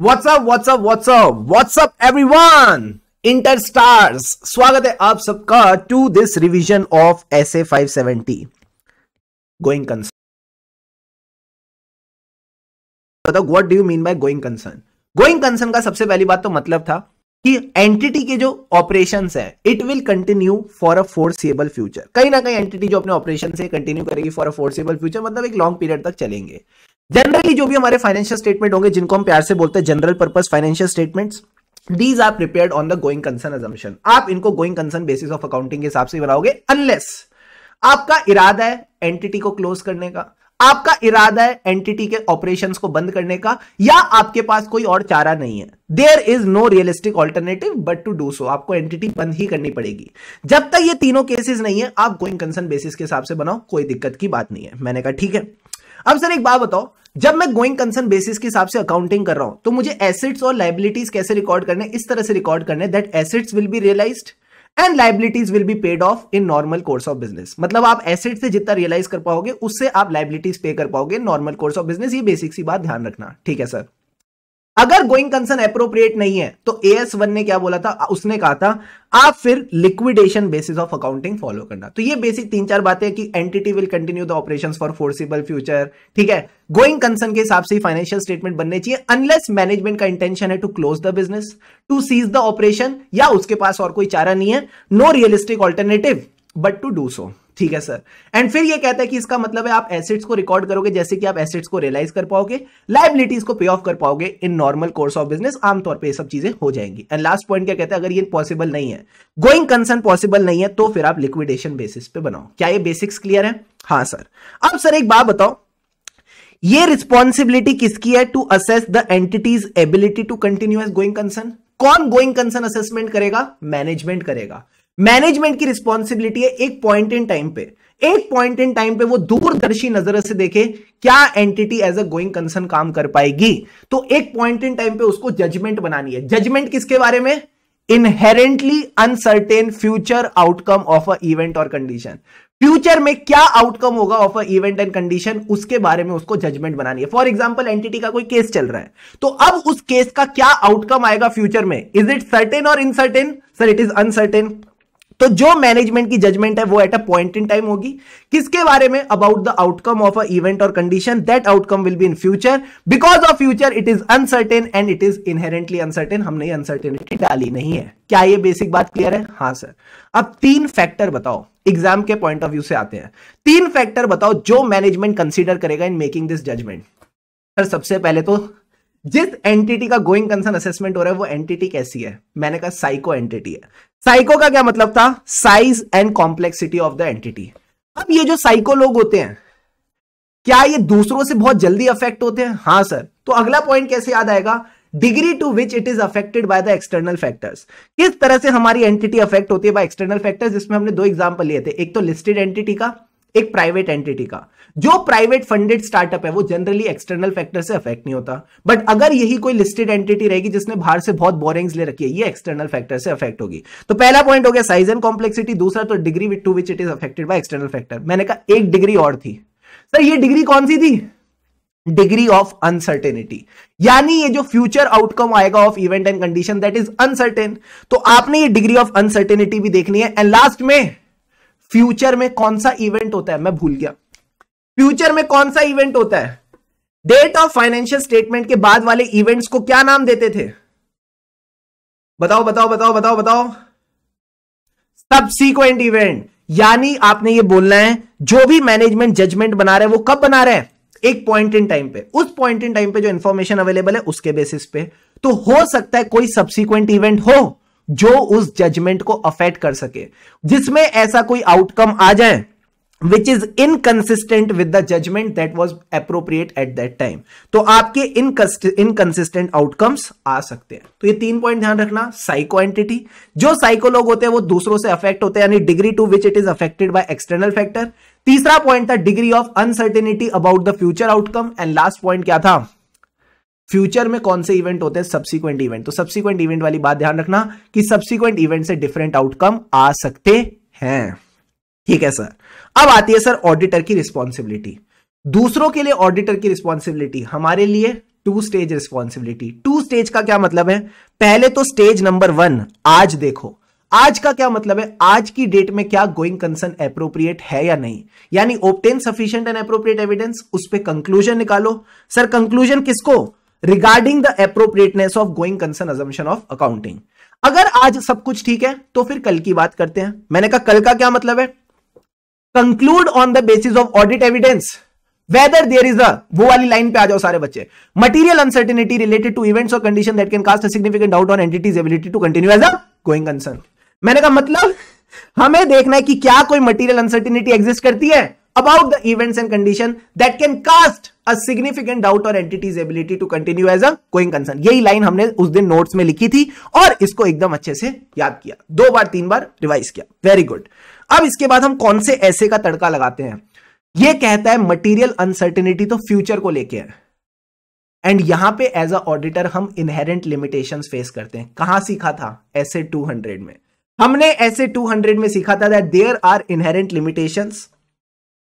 What's up what's up what's up what's up everyone inter stars स्वागत है आप सबका to this revision of S A five seventy going concern बताओ what do you mean by going concern going concern का सबसे पहली बात तो मतलब था कि एंटिटी के जो ऑपरेशन है it will continue for a foreseeable future कहीं ना कहीं एंटिटी जो अपने ऑपरेशन से कंटिन्यू करेगी फॉर अ फोर्सिएबल फ्यूचर मतलब एक लॉन्ग पीरियड तक चलेंगे। जनरली जो भी हमारे फाइनेंशियल स्टेटमेंट होंगे, जिनको हम प्यार से बोलते हैं general purpose financial statements these are prepared on the going concern assumption आप इनको going concern basis of accounting के हिसाब से बनाओगे अनलेस आपका इरादा है एंटिटी को क्लोज करने का, आपका इरादा है एंटिटी के ऑपरेशंस को बंद करने का, या आपके पास कोई और चारा नहीं है। There is no realistic alternative but to do so आपको एंटिटी बंद ही करनी पड़ेगी। जब तक ये तीनों केसेस नहीं है, आप गोइंग कंसर्न बेसिस के हिसाब से बनाओ, कोई दिक्कत की बात नहीं है। मैंने कहा, ठीक है। अब सर, एक बात बताओ, जब मैं गोइंग कंसर्न बेसिस के हिसाब से अकाउंटिंग कर रहा हूँ तो मुझे एसेट्स और लाइबिलिटीज कैसे रिकॉर्ड करने इस तरह से रिकॉर्ड करने that assets will be realise and liabilities will be paid off in normal course of business मतलब आप एसेट से जितना रियलाइज़ कर पाओगे, उससे आप लाइबिलिटीज पे कर पाओगे नॉर्मल कोर्स ऑफ़ बिज़नेस ये बेसिक सी बात ध्यान रखना। ठीक है सर अगर गोइंग कंसर्न अप्रोप्रिएट नहीं है तो एएस वन ने क्या बोला था? उसने कहा था, आप फिर liquidation basis of accounting follow करना। तो ये बेसिक तीन चार बातें कि entity will continue the operations for foreseeable future ठीक है? गोइंग कंसर्न के हिसाब से फाइनेंशियल स्टेटमेंट बनने चाहिए अनलेस मैनेजमेंट का इंटेंशन है to close the business to cease the operation या उसके पास और कोई चारा नहीं है no realistic alternative but to do so ठीक है सर एंड फिर ये कहता है कि इसका मतलब है आप एसेट्स को रिकॉर्ड करोगे जैसे कि आप एसेट्स को रियलाइज़ कर पाओगे लाइबिलिटीज को पे ऑफ़ कर पाओगे in normal course of business आमतौर पर ये सब चीज़ें हो जाएँगी. एंड लास्ट पॉइंट क्या कहता है, अगर ये पॉसिबल नहीं है गोइंग कंसर्न पॉसिबल नहीं है तो फिर आप लिक्विडेशन बेसिस पे बनाओ. क्या ये बेसिक्स क्लियर है? हाँ सर अब सर एक बात बताओ, ये रिस्पॉन्सिबिलिटी किसकी है to assess the entity's ability to continue as going concern कौन गोइंग कंसर्न असेसमेंट करेगा? मैनेजमेंट करेगा. मैनेजमेंट की रिस्पॉन्सिबिलिटी है एक पॉइंट इन टाइम पे। एक पॉइंट इन टाइम पे वो दूरदर्शी नज़र से देखे क्या entity as a going concern काम कर पाएगी। तो एक पॉइंट इन टाइम पे उसको जजमेंट बनानी है। जजमेंट किसके बारे में? Inherently uncertain future outcome of a event और कंडीशन फ्यूचर में क्या आउटकम होगा of a event and condition उसके बारे में उसको जजमेंट बनानी है। फॉर एग्जांपल एंटिटी का कोई केस चल रहा है। तो अब उस केस का क्या आउटकम आएगा फ्यूचर में? इज़ इट सर्टेन और uncertain sir it is uncertain तो जो मैनेजमेंट की जजमेंट है, वो at a point in time होगी। किसके बारे में? About the outcome of a event और condition that outcome will be in future because of future it is uncertain and it is inherently uncertain हमने uncertainty डाली नहीं है। क्या ये बेसिक बात क्लियर है? हाँ सर अब तीन फैक्टर बताओ। एग्ज़ाम के पॉइंट ऑफ़ व्यू से आते हैं। तीन फैक्टर बताओ जो मैनेजमेंट कंसिडर करेगा in making this judgement sir सबसे पहले तो जिस एंटिटी का गोइंग कंसर्न असेसमेंट हो रहा है, वो एंटिटी कैसी है? मैंने कहा साइको एंटिटी है। साइको का क्या मतलब था? Size and complexity of the entity अब ये जो साइको लोग होते हैं, क्या ये दूसरों से बहुत जल्दी अफेक्ट होते हैं? हाँ सर तो अगला पॉइंट कैसे याद आएगा? Degree to which it is affected by the external factors किस तरह से हमारी एंटिटी अफेक्ट होती है बाय एक्सटर्नल फैक्टर्स जिसमें हमने दो एग्जांपल लिए थे. एक तो लिस्टेड एंटिटी का एक प्राइवेट एंटिटी का। जो प्राइवेट फंडेड स्टार्टअप है, वो जनरली एक्सटर्नल फैक्टर से अफेक्ट नहीं होता। बट अगर यही कोई लिस्टेड एंटिटी रहेगी जिसने बाहर से बहुत बोरिंग्स ले रखी है, ये एक्सटर्नल फैक्टर से अफेक्ट होगी। तो पहला पॉइंट हो गया साइज़ एंड कॉम्प्लेक्सिटी दूसरा तो degree to which it is affected by external factor मैंने कहा एक डिग्री और थी। सर ये डिग्री कौन सी थी? डिग्री ऑफ़ अनसर्टेनिटी यानी ये जो फ्यूचर आउटकम आएगा of event and condition that is uncertain तो आपने ये डिग्री ऑफ़ अनसर्टेनिटी भी देखनी है। एंड लास्ट में फ्यूचर में कौन सा इवेंट होता है? मैं भूल गया। फ्यूचर में कौन सा इवेंट होता है? डेट ऑफ़ फाइनेंशियल स्टेटमेंट के बाद वाले इवेंट्स को क्या नाम देते थे? बताओ बताओ बताओ बताओ बताओ। सबसीक्वेंट इवेंट यानी आपने ये बोलना है, जो भी मैनेजमेंट जजमेंट बना रहे हैं, वो कब बना रहे हैं? एक पॉइंट इन टाइम पे। उस पॉइंट इन टाइम पे जो इंफॉर्मेशन अवेलेबल है, उसके बेसिस पे। तो हो सकता है कोई सबसीक्वेंट इवेंट हो। जो उस जजमेंट को अफेक्ट कर सके। जिसमें ऐसा कोई आउटकम आ जाए which is inconsistent with the judgement that was appropriate at that time तो आपके इनकंसिस्टेंट आउटकम्स आ सकते हैं। तो ये तीन पॉइंट ध्यान रखना साइको एंटिटी जो साइको लोग होते हैं, वो दूसरों से अफेक्ट होते हैं, यानी degree to which it is affected by external factor तीसरा पॉइंट था degree of uncertainty about the future outcome and last point क्या था? फ्यूचर में कौन से इवेंट होते हैं? सब्सिक्वेंट इवेंट तो सब्सिक्वेंट इवेंट वाली बात ध्यान रखना कि सब्सिक्वेंट इवेंट से डिफरेंट आउटकम आ सकते हैं। ठीक है सर अब आती है सर ऑडिटर की रिस्पॉन्सिबिलिटी दूसरों के लिए ऑडिटर की रिस्पॉन्सिबिलिटी हमारे लिए two stage responsibility two stage का क्या मतलब है? पहले तो स्टेज नंबर वन आज देखो। आज का क्या मतलब है? आज की डेट में क्या गोइंग कंसर्न अप्रोप्रिएट है या नहीं? यानी obtain sufficient and appropriate evidence उस पर कंक्लूजन निकालो। सर कंक्लूजन किसको? Regarding the appropriateness of going concern assumption of accounting अगर आज सब कुछ ठीक है तो फिर कल की बात करते हैं। मैंने कहा, कल का क्या मतलब है? Conclude on the basis of audit evidence whether there is a वो वाली लाइन पे आ जाओ सारे बच्चे। Material uncertainty related to events और condition that can cast significant doubt on entity's ability to continue as a going concern मैंने कहा मतलब हमें देखना है कि क्या कोई मटीरियल अनसर्टिनिटी एग्जिस्ट करती है about the events and condition that can cast significant doubt और entity's ability to continue as a going concern यही लाइन हमने उस दिन नोट्स में लिखी थी और इसको एकदम अच्छे से याद किया। दो बार, तीन बार रिवाइज किया। वेरी गुड अब इसके बाद हम कौन से ऐसे का तड़का लगाते हैं? यह कहता है मटीरियल अनसर्टिनिटी तो फ्यूचर को लेके है। एंड यहाँ पे एज अ ऑडिटर हम इनहेरेंट लिमिटेशंस फेस करते हैं। कहाँ सीखा था? ऐसे 200 में। हमने ऐसे 200 में सीखा था that there are inherent limitations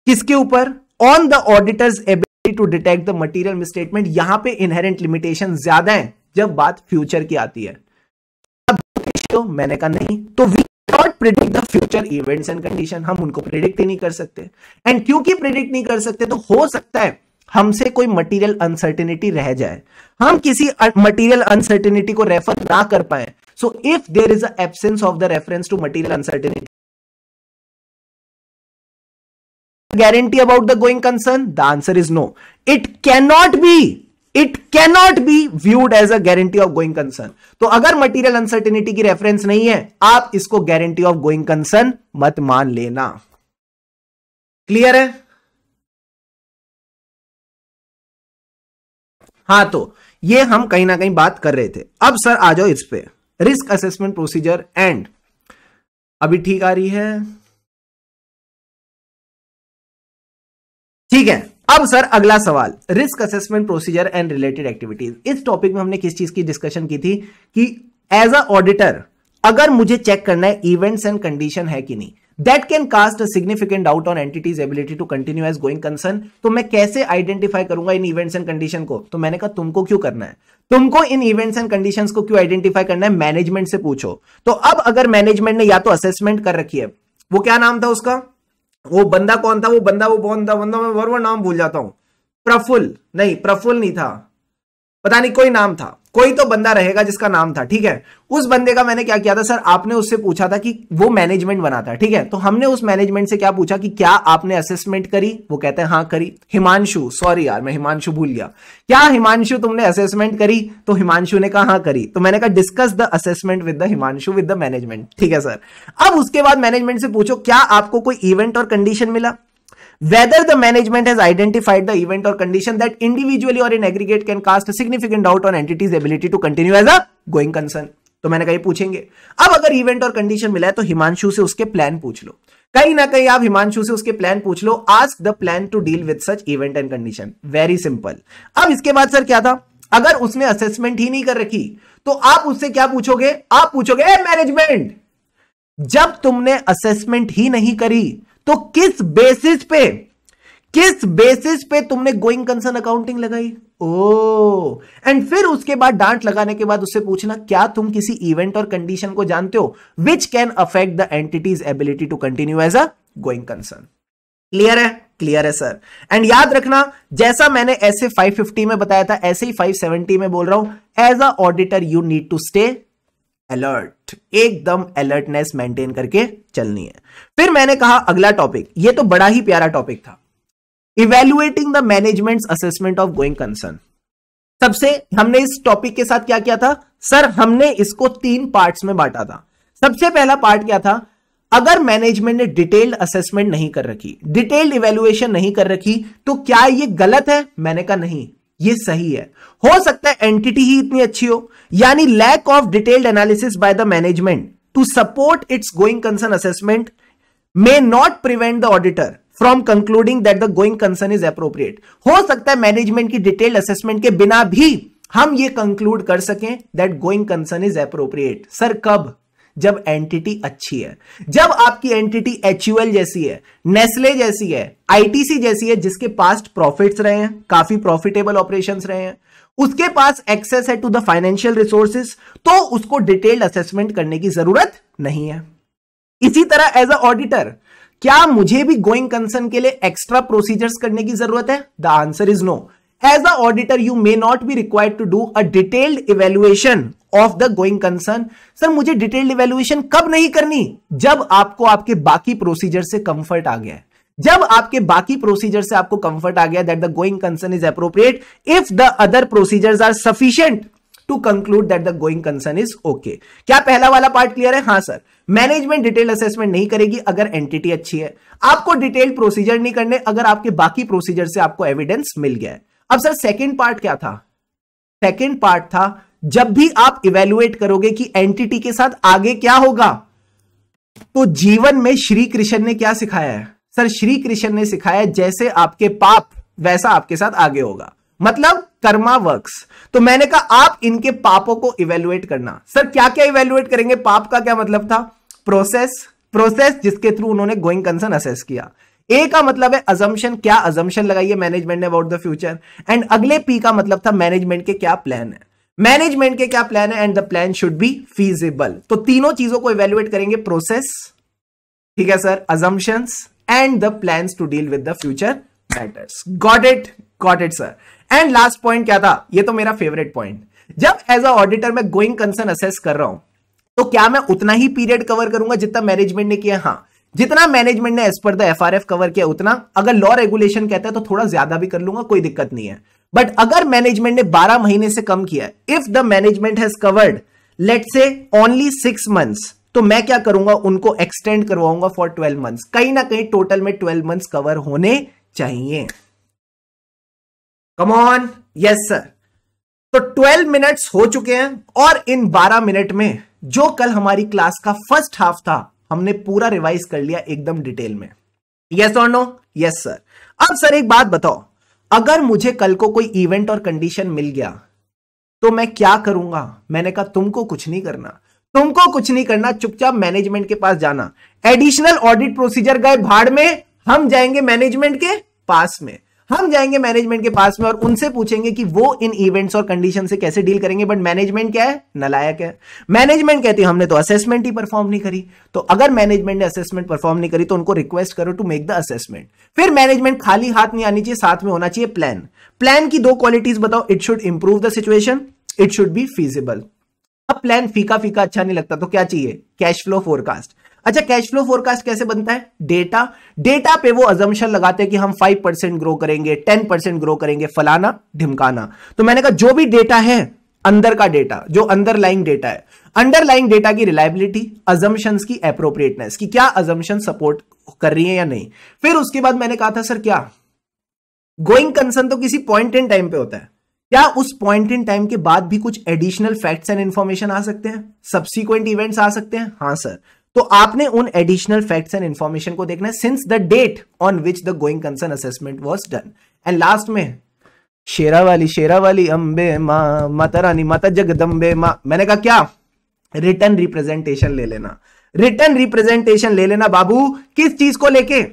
किसके ऊपर? On the auditor's ability to detect the material misstatement यहाँ पे इनहेरेंट लिमिटेशन ज़्यादा है, जब बात फ्यूचर की आती है। तो मैंने कहा नहीं तो we not predict the future events and condition हम उनको प्रिडिक्ट ही नहीं कर सकते। एंड क्योंकि प्रिडिक्ट नहीं कर सकते तो हो सकता है हमसे कोई मटेरियल अनसर्टिनिटी रह जाए। हम किसी मटेरियल अनसर्टिनिटी को रेफर ना कर पाए। So if there is absence of the reference to material uncertainty guarantee about the going concern? The answer is no. It cannot be. It cannot be viewed as a guarantee of going concern तो अगर material uncertainty की reference नहीं है, आप इसको guarantee of going concern मत मान लेना। क्लियर है? हाँ तो ये हम कहीं ना कहीं बात कर रहे थे। अब सर आ जाओ इस पे। रिस्क असेसमेंट प्रोसीजर एंड अभी ठीक आ रही है। ठीक है? अब सर, अगला सवाल. Risk assessment procedure and related activities इस टॉपिक में हमने किस चीज़ की डिस्कशन की थी? कि एज अ ऑडिटर अगर मुझे चेक करना है इवेंट्स एंड कंडीशन है कि नहीं that can cast a significant doubt on entity's ability to continue as going concern तो मैं कैसे आइडेंटिफाई करूँगा इन इवेंट्स एंड कंडीशन को? तो मैंने कहा, तुमको क्यों करना है? तुमको इन इवेंट्स एंड कंडीशंस को क्यों आइडेंटिफाई करना है? मैनेजमेंट से पूछो. तो अब अगर मैनेजमेंट ने या तो असेसमेंट कर रखी है, वो क्या नाम था उसका? वो बंदा कौन था? वो बंदा, वो कौन था बंदा, मैं वर नाम भूल जाता हूँ। प्रफुल नहीं प्रफुल नहीं था। पता नहीं, कोई नाम था। कोई तो बंदा रहेगा जिसका नाम था, ठीक है? उस बंदे का मैंने क्या किया था, सर, आपने उससे पूछा था कि वो मैनेजमेंट बनाता है ठीक है? तो हमने उस मैनेजमेंट से क्या पूछा कि क्या आपने असेसमेंट करी? वो कहते हैं हाँ करी। हिमांशु सॉरी यार, मैं हिमांशु भूल गया। क्या हिमांशु तुमने असेसमेंट करी? तो हिमांशु ने कहा हाँ करी। तो मैंने कहा discuss the assessment with the Himanshu with the management ठीक है, सर? अब उसके बाद मैनेजमेंट से पूछो, क्या आपको कोई इवेंट और कंडीशन मिला? Whether the management has identified the event or condition that individually or in aggregate can cast a significant doubt on entity's ability to continue as a going concern. तो मैंने कही पूछेंगे। अब अगर इवेंट और condition मिला है तो हिमांशु से उसके प्लान पूछ लो। कहीं ना कहीं आप हिमांशु से उसके प्लान पूछ लो। Ask the plan to deal with such event and condition very simple अब इसके बाद सर क्या था? अगर उसने असेसमेंट ही नहीं कर रखी तो आप उससे क्या पूछोगे? आप पूछोगे मैनेजमेंट जब तुमने असेसमेंट ही नहीं करी तो किस बेसिस पे? किस बेसिस पे तुमने गोइंग कंसर्न अकाउंटिंग लगाई? ओ एंड फिर उसके बाद डांट लगाने के बाद उससे पूछना, क्या तुम किसी इवेंट और कंडीशन को जानते हो? Which can affect the entity's ability to continue as a going concern clear है? क्लियर है सर एंड याद रखना, जैसा मैंने ऐसे 550 में बताया था, ऐसे ही 570 में बोल रहा हूँ as a auditor you need to stay alert एकदम अलर्टनेस मेंटेन करके चलनी है। फिर मैंने कहा, अगला टॉपिक ये तो बड़ा ही प्यारा टॉपिक था। Evaluating the management assessment of going concern सबसे, हमने इस टॉपिक के साथ क्या किया था? सर, हमने इसको तीन पार्ट्स में बांटा था। सबसे पहला पार्ट क्या था? अगर मैनेजमेंट ने डिटेल्ड असेसमेंट नहीं कर रखी डिटेल्ड इवेल्युएशन नहीं कर रखी तो क्या ये गलत है? मैंने कहा, नहीं। ये सही है। हो सकता है एंटिटी ही इतनी अच्छी हो, यानी lack of detailed analysis by the management to support its going concern assessment may not prevent the auditor from concluding that the going concern is appropriate हो सकता है मैनेजमेंट की डिटेल्ड असेसमेंट के बिना भी हम ये कंक्लूड कर सकें that going concern is appropriate sir, कब? जब एंटिटी अच्छी है, जब आपकी एंटिटी एच जैसी है नेस्ले जैसी है आईटीसी जैसी है, जिसके पास्ट प्रॉफिट्स रहे हैं, काफ़ी प्रॉफिटेबल ऑपरेशन रहे हैं, उसके पास एक्सेस है टू द फाइनेंशियल रिसोर्सेज तो उसको डिटेल्ड असेसमेंट करने की ज़रूरत नहीं है। इसी तरह एज अ ऑडिटर क्या मुझे भी गोइंग कंसर्न के लिए एक्स्ट्रा प्रोसीजर्स करने की ज़रूरत है? The answer is no as a auditor you may not be required to do a detailed evaluation of the going concern sir मुझे डिटेल्ड इवेल्युएशन कब नहीं करनी? जब आपको आपके बाकी प्रोसीजर से कंफर्ट आ गया है। जब आपके बाकी प्रोसीजर से आपको कंफर्ट आ गया that the going concern is appropriate if the other procedures are sufficient to conclude that the going concern is okay क्या पहला वाला पार्ट क्लियर है? हाँ सर मैनेजमेंट डिटेल असेसमेंट नहीं करेगी अगर एंटिटी अच्छी है। आपको डिटेल प्रोसीजर नहीं करने अगर आपके बाकी प्रोसीजर से आपको एविडेंस मिल गया है। अब सर सेकेंड पार्ट क्या था? सेकेंड पार्ट था जब भी आप इवेल्युएट करोगे कि एंटिटी के साथ आगे क्या होगा तो जीवन में श्री कृष्ण ने क्या सिखाया है? सर, श्री कृष्ण ने सिखाया जैसे आपके पाप, वैसा आपके साथ आगे होगा। मतलब कर्मा वर्क्स तो मैंने कहा, आप इनके पापों को इवेल्युएट करना। सर क्या क्या इवेल्युएट करेंगे? पाप का क्या मतलब था? प्रोसेस प्रोसेस जिसके थ्रू उन्होंने गोइंग कंसर्न असेस किया। ए का मतलब है अजम्पशन क्या अजम्पशन लगाइए मैनेजमेंट ने अबाउट द फ्यूचर एंड अगले पी का मतलब था मैनेजमेंट के क्या प्लान है? मैनेजमेंट के क्या प्लान है? And the plan should be feasible तो तीनों चीज़ों को इवेल्युएट करेंगे प्रोसेस ठीक है sir assumptions and the plan to deal with the future matters got it got it sir and last point क्या था? ये तो मेरा फेवरेट पॉइंट जब एज अ ऑडिटर मैं गोइंग कंसर्न असेस कर रहा हूँ तो क्या मैं उतना ही पीरियड कवर करूँगा जितना मैनेजमेंट ने किया? हाँ. जितना मैनेजमेंट ने as per the FRF cover किया, उतना. अगर लॉ रेगुलेशन कहता है तो थोड़ा ज़्यादा भी कर लूँगा, कोई दिक्कत नहीं है. बट अगर मैनेजमेंट ने 12 महीने से कम किया if the management has covered let's say only six months तो मैं क्या करूँगा? उनको एक्सटेंड करवाऊँगा फॉर ट्वेल्व मंथ्स कहीं ना कहीं टोटल में ट्वेल्व मंथ्स कवर होने चाहिए। कमॉन यस सर तो 12 मिनट्स हो चुके हैं और इन 12 मिनट में जो कल हमारी क्लास का फ़र्स्ट हाफ़ था, हमने पूरा रिवाइज कर लिया एकदम डिटेल में। यस और नो यस सर अब सर एक बात बताओ। अगर मुझे कल को कोई इवेंट और कंडीशन मिल गया तो मैं क्या करूँगा? मैंने कहा, तुमको कुछ नहीं करना। तुमको कुछ नहीं करना, चुपचाप मैनेजमेंट के पास जाना। एडिशनल ऑडिट प्रोसीजर गए भाड़ में, हम जाएँगे मैनेजमेंट के पास में। हम जाएँगे मैनेजमेंट के पास में और उनसे पूछेंगे कि वो इन इवेंट्स और कंडीशन से कैसे डील करेंगे बट मैनेजमेंट क्या है? नलायक है। मैनेजमेंट कहती है, हमने तो असेसमेंट ही परफॉर्म नहीं करी। तो अगर मैनेजमेंट ने असेसमेंट परफॉर्म नहीं करी तो उनको रिक्वेस्ट करो टू मेक द असेसमेंट फिर मैनेजमेंट खाली हाथ नहीं आनी चाहिए, साथ में होना चाहिए प्लान प्लान की दो क्वालिटीज बताओ। It should improve the situation it should be feasible अब प्लान फीका फीका अच्छा नहीं लगता तो क्या चाहिए? कैश फ्लो फोरकास्ट अच्छा कैश फ्लो फोरकास्ट कैसे बनता है? डेटा डेटा पे वो अजम्पन लगाते हैं कि हम फाइव परसेंट ग्रो करेंगे टेन परसेंट ग्रो करेंगे, फलाना, ढिमकाना। तो मैंने कहा, जो भी डेटा है, अंदर का डेटा जो अंडरलाइंग डेटा है अंडरलाइंग डेटा की रिलायबिलिटी अजम्पशंस की अप्रोप्रिएटनेस की क्या अजम्पन सपोर्ट कर रही है या नहीं। फिर उसके बाद मैंने कहा था, सर, क्या? गोइंग कंसर्न तो किसी पॉइंट इन टाइम पे होता है। क्या उस पॉइंट इन टाइम के बाद भी कुछ एडिशनल फैक्ट्स एंड इंफॉर्मेशन आ सकते हैं? सब्सिक्वेंट इवेंट्स आ सकते हैं? हाँ सर तो आपने उन एडिशनल फैक्ट्स एंड इंफॉर्मेशन को देखना है since the date on which the going concern assessment was done and last में शेरा वाली शेरा वाली अंबे माँ, माता रानी, माता जगदम्बे माँ, मैंने कहा क्या? रिटर्न रिप्रेजेंटेशन ले लेना। रिटर्न रिप्रेजेंटेशन ले लेना बाबू, किस चीज़ को लेके?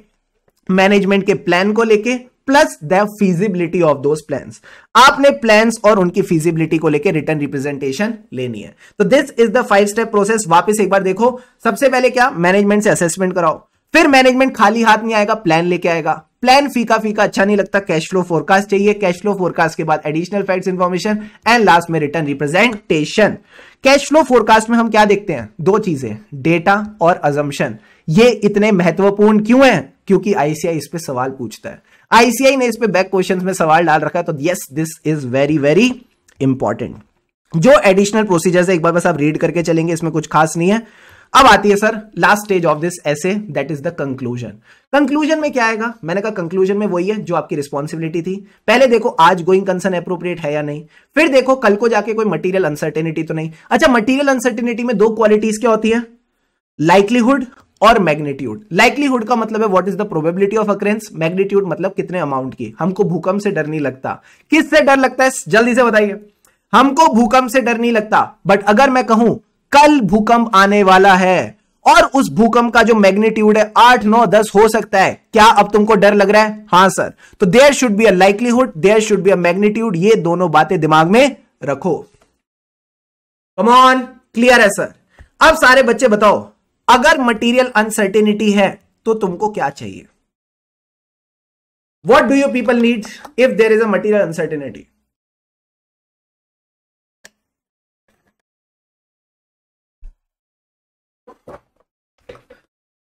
मैनेजमेंट के प्लान को लेके। Plus the feasibility of those plans आपने प्लान्स और उनकी फीजिबिलिटी को लेकर रिटर्न रिप्रेजेंटेशन लेनी है। तो this is the five step process वापस एक बार देखो। सबसे पहले क्या? मैनेजमेंट से असेसमेंट कराओ। फिर मैनेजमेंट खाली हाथ नहीं आएगा प्लान लेके आएगा। प्लान फीका फीका अच्छा नहीं लगता। कैश फ्लो फोरकास्ट चाहिए। कैश फ्लो फोरकास्ट के बाद additional facts information and last में written representation cash flow forecast में हम क्या देखते हैं? दो चीज़ें। डेटा और अजम्पशन ये इतने महत्वपूर्ण क्यों हैं? क्योंकि आईसीआई इस पे सवाल पूछता है। आईसीआई ने इस पे बैक क्वेश्चन में सवाल डाल रखा है तो yes this is very very important जो एडिशनल प्रोसीजर है, एक बार बस आप रीड करके चलेंगे, इसमें कुछ खास नहीं है। अब आती है sir last stage of this ऐसे that is the conclusion conclusion में क्या आएगा? मैंने कहा कंक्लूजन में वही है जो आपकी रिस्पॉन्सिबिलिटी थी। पहले देखो, आज गोइंग कंसर्न अप्रोप्रिएट है या नहीं। फिर देखो, कल को जाके कोई मटीरियल अनसर्टेनिटी तो नहीं। अच्छा मटीरियल अनसर्टेनिटी में दो क्वालिटीज क्या होती है? लाइकलीहुड और मैग्नीट्यूड। लाइकलीहुड का मतलब है what is the probability of occurrence magnitude मतलब कितने अमाउंट की। हमको भूकंप से डर नहीं लगता। किससे डर लगता है? जल्दी से बताइए। हमको भूकंप से डर नहीं लगता। बट अगर मैं कहूँ, कल भूकंप आने वाला है, और उस भूकंप का जो मैग्नीट्यूड है, आठ, नौ, दस हो सकता है। क्या अब तुमको डर लग रहा है? हाँ सर तो there should be a likelihood there should be a magnitude ये दोनों बातें दिमाग में रखो। कमॉन क्लियर है सर अब सारे बच्चे बताओ। अगर मटीरियल अनसर्टेनिटी है तो तुमको क्या चाहिए? What do you people need if there is a material uncertainty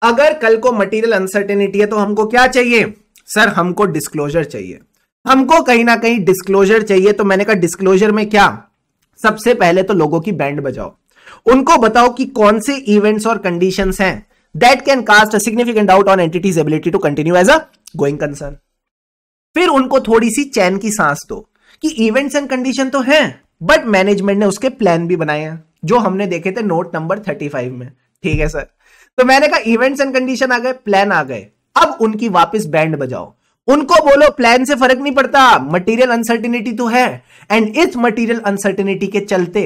अगर कल को मटेरियल अनसर्टेनिटी है तो हमको क्या चाहिए? सर हमको डिस्क्लोजर चाहिए। हमको कहीं ना कहीं डिस्क्लोजर चाहिए तो मैंने कहा डिस्क्लोजर में क्या? सबसे पहले तो लोगों की बैंड बजाओ। उनको बताओ कि कौन से इवेंट्स और कंडीशंस हैं that can cast a significant doubt on entity's ability to continue as a going concern फिर उनको थोड़ी सी चैन की सांस दो कि इवेंट्स एंड कंडीशन तो हैं बट मैनेजमेंट ने उसके प्लान भी बनाए हैं, जो हमने देखे थे नोट नंबर थर्टी फाइव में। ठीक है सर तो मैंने कहा इवेंट्स एंड कंडीशन आ गए प्लान आ गए। अब उनकी वापस बैंड बजाओ। उनको बोलो प्लान से फ़र्क नहीं पड़ता मटेरियल अनसर्टिनिटी तो है एंड इस मटेरियल अनसर्टिनिटी के चलते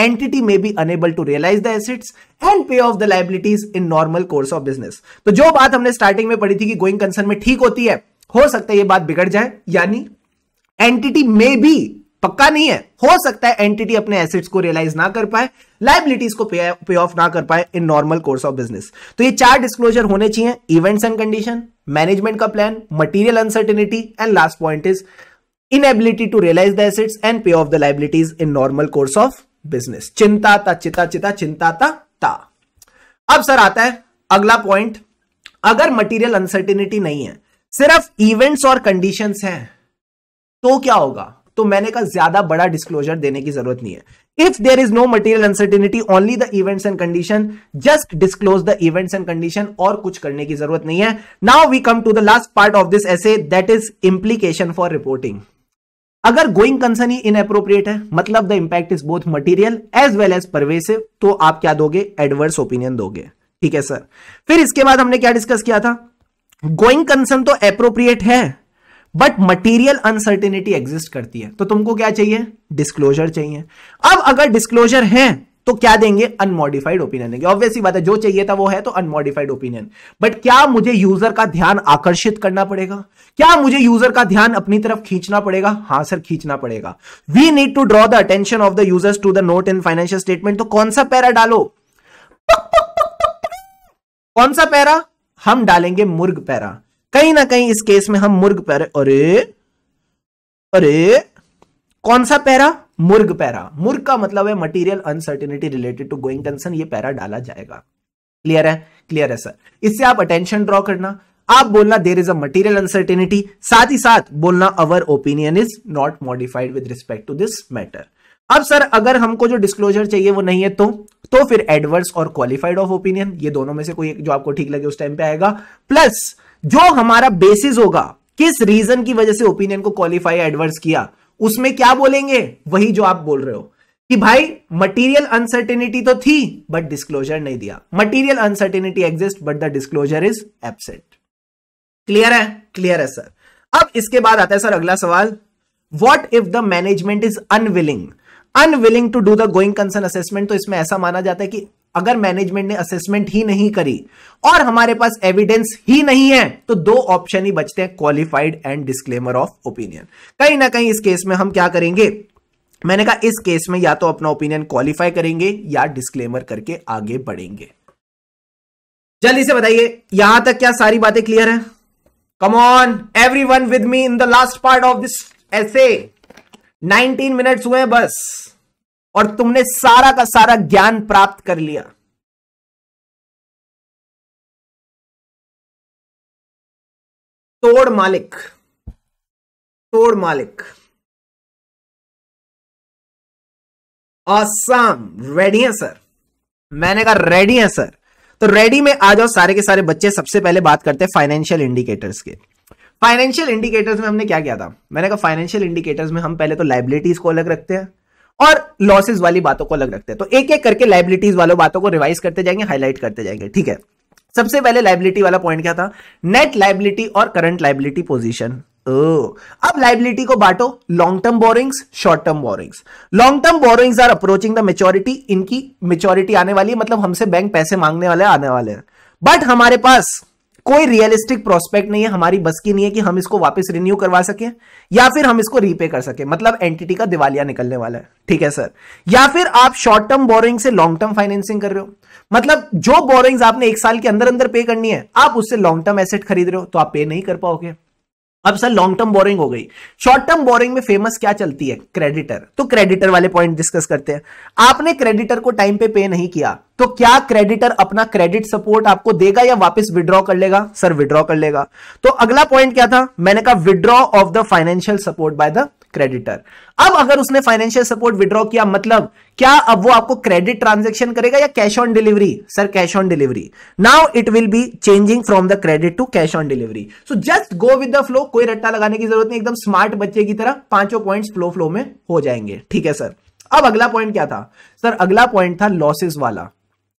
एंटिटी में be unable to realise the assets and pay off the liabilities in normal course of business तो जो बात हमने स्टार्टिंग में पढ़ी थी कि गोइंग कंसर्न में ठीक होती है, हो सकता है ये बात बिगड़ जाए, यानी एंटिटी में भी पक्का नहीं है, हो सकता है एंटिटी अपने एसेट्स को रियलाइज़ ना कर पाए लाइबिलिटीज को पे ऑफ़ ना कर पाए in normal course of business तो ये चार डिस्क्लोजर होने चाहिए इवेंट्स एंड कंडीशन मैनेजमेंट का plan material uncertainty and last point is inability to realise the assets and pay off the liabilities in normal course of business चिंता ता, चिता चिता, चिंता ता ता। अब सर आता है, अगला पॉइंट अगर मटीरियल अनसर्टिनिटी नहीं है, सिर्फ़ इवेंट्स और कंडीशंस हैं तो क्या होगा? तो मैंने कहा ज़्यादा बड़ा डिस्क्लोजर देने की ज़रूरत नहीं है। If there is no material uncertainty only the events and condition just disclose the events and condition और कुछ करने की ज़रूरत नहीं है। Now we come to the last part of this SA that is implication for reporting अगर going concern ही inappropriate है मतलब the impact is both material as well as pervasive तो आप क्या दोगे? एडवर्स ओपिनियन दोगे। ठीक है सर फिर इसके बाद हमने क्या डिस्कस किया था? गोइंग कंसर्न तो अप्रोप्रिएट है बट मटीरियल अनसर्टेनिटी एग्जिस्ट करती है। तो तुमको क्या चाहिए? डिस्क्लोजर चाहिए। अब अगर डिस्क्लोजर है तो क्या देंगे? अनमॉडिफाइड ओपिनियन देंगे। ऑब्वियसली बात है, जो चाहिए था वो है तो अनमॉडिफाइड ओपिनियन बट क्या मुझे यूज़र का ध्यान आकर्षित करना पड़ेगा? क्या मुझे यूज़र का ध्यान अपनी तरफ़ खींचना पड़ेगा? हाँ सर, खींचना पड़ेगा। We need to draw the attention of the users to the note in financial statement तो कौन सा पैरा डालो? कौन सा पैरा? हम डालेंगे मुर्ग पैरा। कहीं ना कहीं इस केस में हम मुर्ग पैरा अरे अरे कौन सा पैरा? मुर्ग पैरा। मुर्ग का मतलब है material uncertainty related to going concern ये पैरा डाला जाएगा। क्लियर है? क्लियर है सर इससे आप अटेंशन ड्रॉ करना। आप बोलना there is a material uncertainty साथ ही साथ बोलना our opinion is not modified with respect to this matter अब सर अगर हमको जो डिस्क्लोजर चाहिए वो नहीं है तो तो फिर एडवर्स और क्वालिफाइड ऑफ़ ओपिनियन ये दोनों में से कोई जो आपको ठीक लगे उस टाइम पे आएगा। प्लस जो हमारा बेसिस होगा, किस रीजन की वजह से ओपिनियन को क्वालिफाई एडवर्स किया उसमें क्या बोलेंगे? वही जो आप बोल रहे हो। कि भाई मटीरियल अनसर्टेनिटी तो थी बट डिस्क्लोजर नहीं दिया। Material uncertainty exist but the disclosure is absent clear है? क्लियर है सर अब इसके बाद आता है सर अगला सवाल। What if the management is unwilling unwilling to do the going concern assessment तो इसमें ऐसा माना जाता है कि अगर मैनेजमेंट ने असेसमेंट ही नहीं करी और हमारे पास एविडेंस ही नहीं है तो दो ऑप्शन ही बचते हैं qualified and disclaimer of opinion कहीं ना कहीं इस केस में हम क्या करेंगे? मैंने कहा, इस केस में या तो अपना ओपिनियन क्वालिफाई करेंगे या डिस्क्लेमर करके आगे बढ़ेंगे। जल्दी से बताइए, यहाँ तक क्या सारी बातें क्लियर है? Come on everyone with me in the last part of this SA 19 minutes हुए बस। और तुमने सारा का सारा ज्ञान प्राप्त कर लिया। तोड़ मालिक तोड़ मालिक। आसाम रेडी है सर मैंने कहा रेडी है सर तो रेडी में आ जाओ, सारे के सारे बच्चे सबसे पहले बात करते हैं फाइनेंशियल इंडिकेटर्स के। फाइनेंशियल इंडिकेटर्स में हमने क्या किया था? मैंने कहा फाइनेंशियल इंडिकेटर्स में हम पहले तो लाइबिलिटीज को अलग रखते हैं। लॉसेस वाली बातों को अलग रखते हैं। तो एक एक करके लाइबिलिटीज वालों बातों को रिवाइज करते जाएँगे हाईलाइट करते जाएँगे, ठीक है? सबसे पहले लाइबिलिटी वाला पॉइंट क्या था? नेट लाइबिलिटी और करंट लाइबिलिटी पोजीशन अब लाइबिलिटी को बांटो long term borrowings short term borrowings long term borrowings are approaching the maturity इनकी मेच्योरिटी आने वाली है मतलब हमसे बैंक पैसे मांगने वाले आने वाले हैं। बट हमारे पास कोई रियलिस्टिक प्रोस्पेक्ट नहीं है, हमारी बस की नहीं है कि हम इसको वापस रिन्यू करवा सके, या फिर हम इसको रीपे कर सके। मतलब एंटिटी का दिवालिया निकलने वाला है। ठीक है सर या फिर आप शॉर्ट टर्म बोरिंग से लॉन्ग टर्म फाइनेंसिंग कर रहे हो। मतलब जो बोरिंग्स आपने एक साल के अंदर अंदर पे करनी है, आप उससे लॉन्ग टर्म एसेट खरीद रहे हो तो आप पे नहीं कर पाओगे। अब सर लॉन्ग टर्म बोरिंग हो गई। शॉर्ट टर्म बोरिंग में फ़ेमस क्या चलती है? क्रेडिटर तो क्रेडिटर वाले पॉइंट डिस्कस करते हैं। आपने क्रेडिटर को टाइम पे पे नहीं किया तो क्या क्रेडिटर अपना क्रेडिट सपोर्ट आपको देगा या वापस विड्रॉ कर लेगा? सर विड्रॉ कर लेगा। तो अगला पॉइंट क्या था? मैंने कहा withdraw of the financial support by the creditor अब अगर उसने फाइनेंशियल सपोर्ट विड्रॉ किया मतलब क्या अब वो आपको क्रेडिट ट्रांजेक्शन करेगा या cash on delivery sir cash on delivery now it will be changing from the credit to cash on delivery so just go with the flow कोई रट्टा लगाने की ज़रूरत नहीं, एकदम स्मार्ट बच्चे की तरह पाँचों पॉइंट फ्लो फ्लो में हो जाएँगे। ठीक है सर अब अगला पॉइंट क्या था? सर अगला पॉइंट था लॉसेज वाला।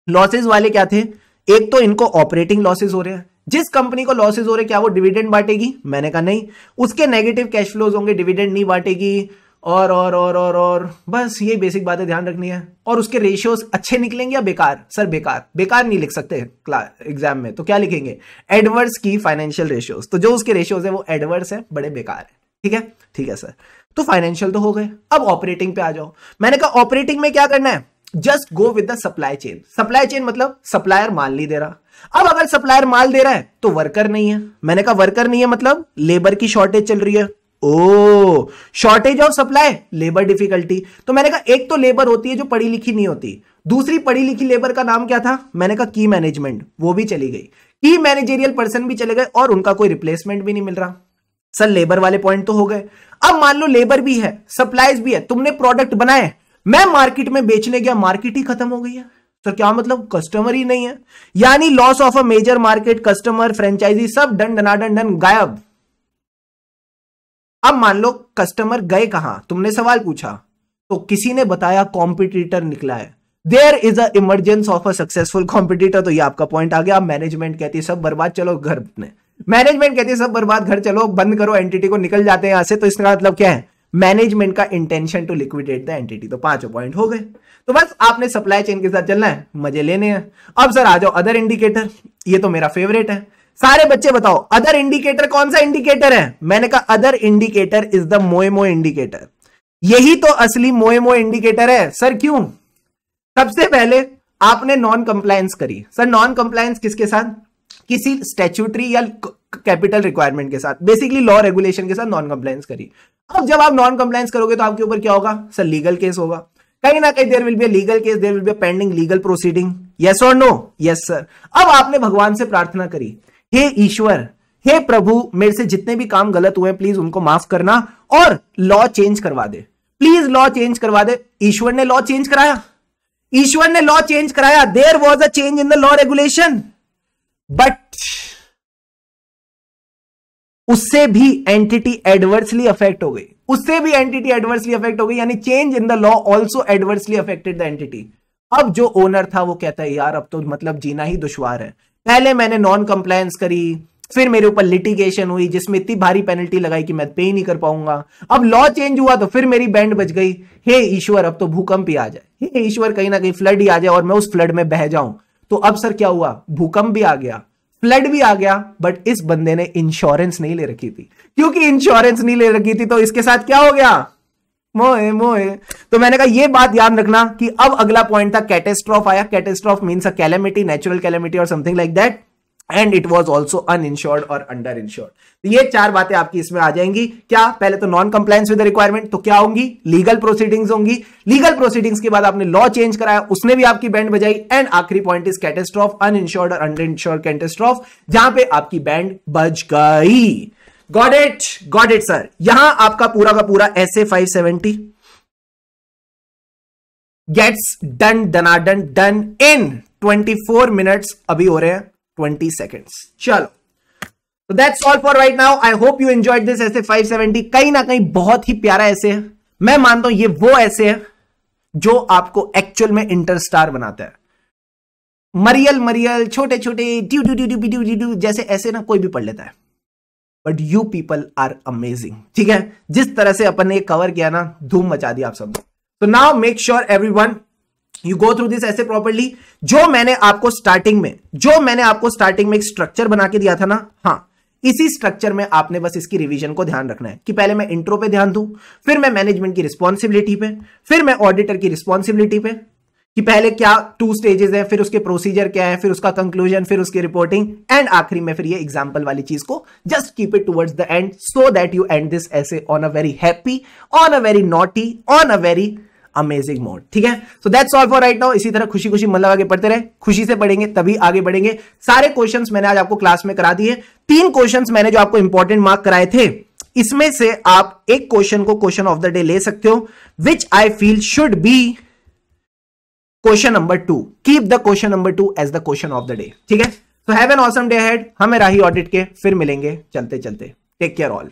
लॉसेज वाले क्या थे? एक तो इनको ऑपरेटिंग लॉसेज हो रहे हैं जिस कंपनी को लॉसेज हो रहे, क्या वो डिविडेंड बांटेगी? मैंने कहा, नहीं, उसके नेगेटिव कैश फ्लोज होंगे डिविडेंड नहीं बांटेगी। और और और और और, बस ये बेसिक बातें ध्यान रखनी है। और उसके रेशियोज अच्छे निकलेंगे या बेकार? सर, बेकार। बेकार नहीं लिख सकते एग्ज़ाम में। तो क्या लिखेंगे? एडवर्स की फाइनेंशियल रेशियोज तो जो उसके रेशियोज है, वो एडवर्स है, बड़े बेकार है। ठीक है? ठीक है सर तो फाइनेंशियल तो हो गए। अब ऑपरेटिंग पे आ जाओ। मैंने कहा ऑपरेटिंग में क्या करना है? Just go with the supply chain supply chain मतलब सप्लायर माल नहीं दे रहा। अब अगर सप्लायर माल दे रहा है तो वर्कर नहीं है। मैंने कहा वर्कर नहीं है मतलब लेबर की शॉर्टेज चल रही है। ओ shortage of supply labour difficulty तो मैंने कहा, एक तो लेबर होती है जो पढ़ी लिखी नहीं होती। दूसरी पढ़ी लिखी लेबर का नाम क्या था? मैंने कहा की मैनेजमेंट वो भी चली गई। की मैनेजेरियल पर्सन भी चले गए और उनका कोई रिप्लेसमेंट भी नहीं मिल रहा। सर लेबर वाले पॉइंट तो हो गए। अब मान लो लेबर भी है सप्लाईज भी है, तुमने प्रोडक्ट बनाए मैं मार्केट में बेचने गया, मार्केट ही खत्म हो गई है। तो क्या मतलब? कस्टमर ही नहीं है। यानी loss of a major market customer franchisee सब डन डनाडन डन गायब। अब मान लो कस्टमर गए कहाँ? तुमने सवाल पूछा। तो किसी ने बताया कॉम्पिटिटर निकला है। There is a emergence of a successful competitor तो ये आपका पॉइंट आ गया। मैनेजमेंट कहती है, सब बर्बाद, चलो घर अपने। मैनेजमेंट कहती है, सब बर्बाद, घर चलो, बंद करो एंटिटी को निकल जाते हैं यहाँ से। तो इसका मतलब क्या है? मैनेजमेंट का intention to liquidate the entity तो पाँचों पॉइंट हो गए। तो बस आपने सप्लाई चेन के साथ चलना है। मज़े लेने हैं। अब सर आ जाओ अदर इंडिकेटर ये तो मेरा फेवरेट है। सारे बच्चे बताओ अदर इंडिकेटर कौन सा इंडिकेटर है? मैंने कहा अदर इंडिकेटर इज़ द मोएमो इंडिकेटर यही तो असली मोएमो इंडिकेटर है। सर क्यों? सबसे पहले आपने नॉन कंप्लायंस करी। सर नॉन कंप्लायंस किसके साथ? किसी स्टेच्यूटरी या कैपिटल रिक्वायरमेंट के साथ बेसिकली लॉ रेगुलेशन के साथ नॉन कंप्लायंस करी अब जब आप नॉन कंप्लायंस करोगे तो आपके ऊपर क्या होगा? सर लीगल केस होगा। कहीं ना कहीं there will be legal case there will be pending legal proceeding yes और नो यस सर अब आपने भगवान से प्रार्थना करी। हे ईश्वर, हे प्रभु, मेरे से जितने भी काम गलत हुए प्लीज़ उनको माफ़ करना और लॉ चेंज करवा दे। प्लीज़ लॉ चेंज करवा दे। ईश्वर ने लॉ चेंज कराया। ईश्वर ने लॉ चेंज कराया। There was a change in the law regulation but उससे भी एंटिटी एडवर्सली अफेक्ट हो गई। उससे भी एंटिटी एडवर्सली अफेक्ट हो गई, यानी change in the law also adversely affected the entity अब जो ओनर था, वो कहता है, यार, अब तो मतलब जीना ही दुश्वार है। पहले मैंने नॉन कंप्लायंस करी, फिर मेरे ऊपर लिटिगेशन हुई, जिसमें इतनी भारी पेनल्टी लगाई कि मैं पे ही नहीं कर पाऊँगा। अब लॉ चेंज हुआ तो फिर मेरी बैंड बच गई। हे ईश्वर, अब तो भूकंप ही आ जाए। हे ईश्वर, कहीं ना कहीं फ्लड ही आ जाए और मैं उस फ्लड में बह जाऊँ। तो अब सर क्या हुआ? भूकंप भी आ गया, फ्लड भी आ गया बट इस बंदे ने इंश्योरेंस नहीं ले रखी थी। क्योंकि इंश्योरेंस नहीं ले रखी थी तो इसके साथ क्या हो गया? मोए मोए। तो मैंने कहा यह बात याद रखना कि अब अगला पॉइंट था कैटेस्ट्रॉफ आया। Catastrophe means a calamity natural calamity और something like that and it was also uninsured और अंडर इंश्योर्ड ये चार बातें आपकी इसमें आ जाएँगी। क्या पहले तो नॉन कंप्लायंस विद रिक्वायरमेंट तो क्या होंगी? लीगल प्रोसीडिंग्स होंगी। लीगल प्रोसीडिंग्स के बाद आपने लॉ चेंज कराया, उसने भी आपकी बैंड बजाई। एंड आखिरी पॉइंट इज़ कैटेस्ट्रॉफ अनइंश्योर्ड और अंडर इंश्योर्ड कैटेस्ट्रॉफ जहाँ पे आपकी बैंड बज गई। Got it got it sir यहाँ आपका पूरा का पूरा S A five seventy gets done डनाडन done in twenty four minutes अभी हो रहे हैं। ट्वेंटी सेकेंड्स चलो। तो that's all for right now I hope you enjoyed this SA 570 कहीं ना कहीं बहुत ही प्यारा ऐसे है। मैं मानता हूँ ये वो ऐसे है जो आपको एक्चुअल में इंटरस्टार बनाता है। मरियल मरियल छोटे छोटे ड्यू ड्यू ड्यू ड्यू ड्यू जैसे ऐसे ना कोई भी पढ़ लेता है। But you people are amazing ठीक है? जिस तरह से अपन ने कवर किया ना, धूम मचा दी आप सब तो now make sure everyone you go through this SA properly जो मैंने आपको स्टार्टिंग में, जो मैंने आपको स्टार्टिंग में एक स्ट्रक्चर बना के दिया था ना हाँ इसी स्ट्रक्चर में आपने बस इसकी रिवीजन को ध्यान रखना है कि पहले मैं इंट्रो पे ध्यान दूँ, फिर मैं मैनेजमेंट की रिस्पॉन्सिबिलिटी पे, फिर मैं ऑडिटर की रिस्पॉन्सिबिलिटी पे, कि पहले क्या टू स्टेजेस है, फिर उसके प्रोसीजर क्या है, फिर उसका कंक्लूजन फिर उसकी रिपोर्टिंग एंड आखिरी में फिर ये एग्ज़ाम्पल वाली चीज़ को just keep it towards the end so that you end this SA on a very happy on a very naughty on a very amazing mode ठीक है? So that's all for right now इसी तरह खुशी खुशी मतलब आगे पढ़ते रहे। खुशी से पढ़ेंगे तभी आगे बढ़ेंगे। सारे क्वेश्चंस मैंने आज आपको क्लास में करा दिए। तीन क्वेश्चंस मैंने जो आपको इंपॉर्टेंट मार्क कराए थे, इसमें से आप एक क्वेश्चन को क्वेश्चन ऑफ़ द डे ले सकते हो which I feel should be question number two keep the question number two as the question of the day ठीक है? तो हैव एन ऑसम डे हेड हमें राही ऑडिट के। फिर मिलेंगे। चलते चलते टेक केयर ऑल